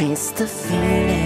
Taste the feeling.